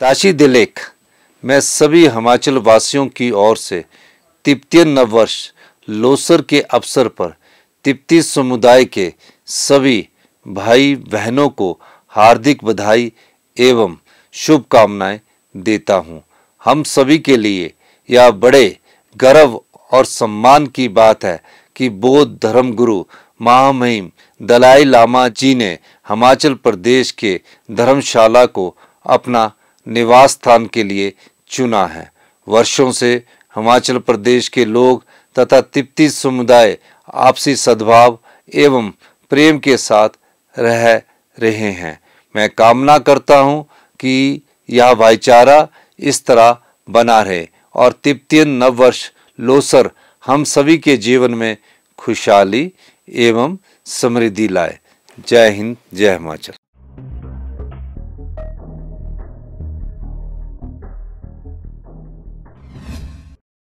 ताशी दिलेख मैं सभी हिमाचल वासियों की ओर से तिब्बतीय नववर्ष, लोसर के अवसर पर तिब्बती समुदाय के सभी भाई बहनों को हार्दिक बधाई एवं शुभकामनाएँ देता हूँ। हम सभी के लिए यह बड़े गर्व और सम्मान की बात है कि बौद्ध धर्म गुरु महामहिम दलाई लामा जी ने हिमाचल प्रदेश के धर्मशाला को अपना निवास स्थान के लिए चुना है। वर्षों से हिमाचल प्रदेश के लोग तथा तिब्बती समुदाय आपसी सद्भाव एवं प्रेम के साथ रह रहे हैं। मैं कामना करता हूँ कि यह भाईचारा इस तरह बना रहे और तिब्बतीय नववर्ष लोसर हम सभी के जीवन में खुशहाली एवं समृद्धि लाए। जय हिंद, जय हिमाचल।